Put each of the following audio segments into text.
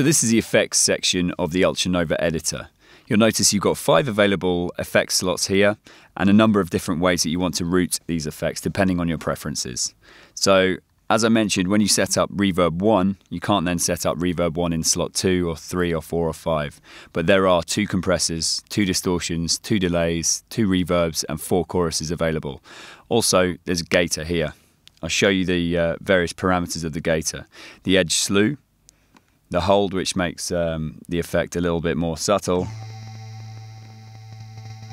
So this is the effects section of the Ultranova editor. You'll notice you've got five available effects slots here and a number of different ways that you want to route these effects depending on your preferences. So as I mentioned, when you set up Reverb 1, you can't then set up Reverb 1 in slot 2 or 3 or 4 or 5. But there are two compressors, two distortions, two delays, two reverbs and four choruses available. Also, there's a gator here. I'll show you the uh, various parameters of the gator. The edge slew, the hold which makes um, the effect a little bit more subtle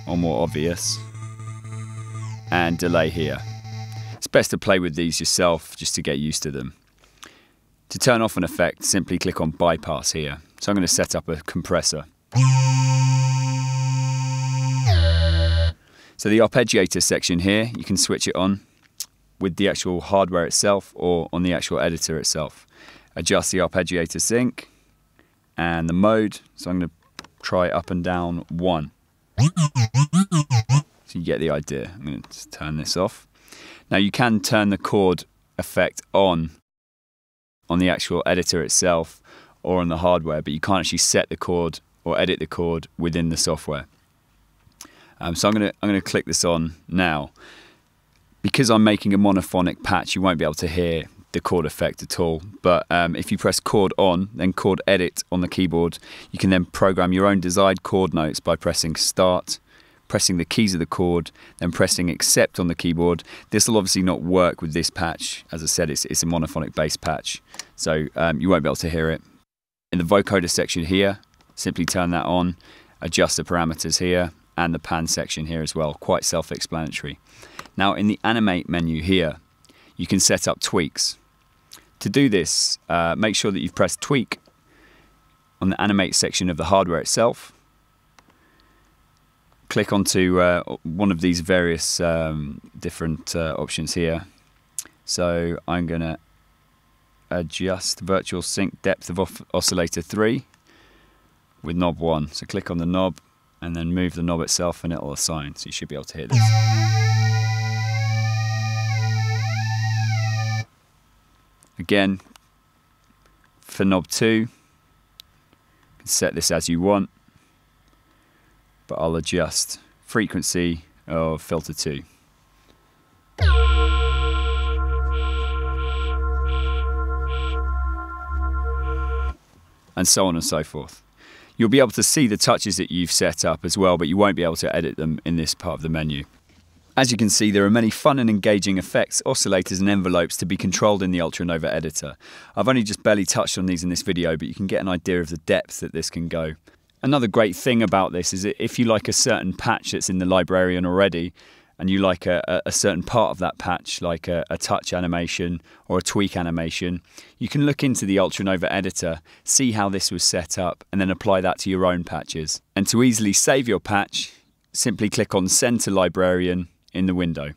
or more obvious and delay here. It's best to play with these yourself just to get used to them. To turn off an effect, simply click on bypass here. So I'm going to set up a compressor. So the arpeggiator section here, you can switch it on with the actual hardware itself or on the actual editor itself. Adjust the arpeggiator sync and the mode. So I'm going to try up and down one. So you get the idea. I'm going to turn this off. Now you can turn the chord effect on on the actual editor itself or on the hardware, but you can't actually set the chord or edit the chord within the software. Um, so I'm going to I'm going to click this on now. Because I'm making a monophonic patch, you won't be able to hear the chord effect at all. But um, if you press chord on, then chord edit on the keyboard, you can then program your own desired chord notes by pressing start, pressing the keys of the chord, then pressing accept on the keyboard. This will obviously not work with this patch. As I said, it's, it's a monophonic bass patch, so um, you won't be able to hear it. In the vocoder section here, simply turn that on, adjust the parameters here, and the pan section here as well, quite self-explanatory. Now in the animate menu here, you can set up tweaks. To do this, uh, make sure that you've pressed tweak on the animate section of the hardware itself. Click onto uh, one of these various um, different uh, options here. So I'm going to adjust virtual sync depth of oscillator 3 with knob 1. So click on the knob and then move the knob itself and it'll assign. So you should be able to hear this. Again, for knob 2, you can set this as you want, but I'll adjust frequency of filter 2. And so on and so forth. You'll be able to see the touches that you've set up as well, but you won't be able to edit them in this part of the menu. As you can see, there are many fun and engaging effects, oscillators and envelopes to be controlled in the Ultranova editor. I've only just barely touched on these in this video, but you can get an idea of the depth that this can go. Another great thing about this is that if you like a certain patch that's in the librarian already, and you like a, a certain part of that patch, like a, a, touch animation or a tweak animation, you can look into the Ultranova editor, see how this was set up, and then apply that to your own patches. And to easily save your patch, simply click on Send to Librarian in the window.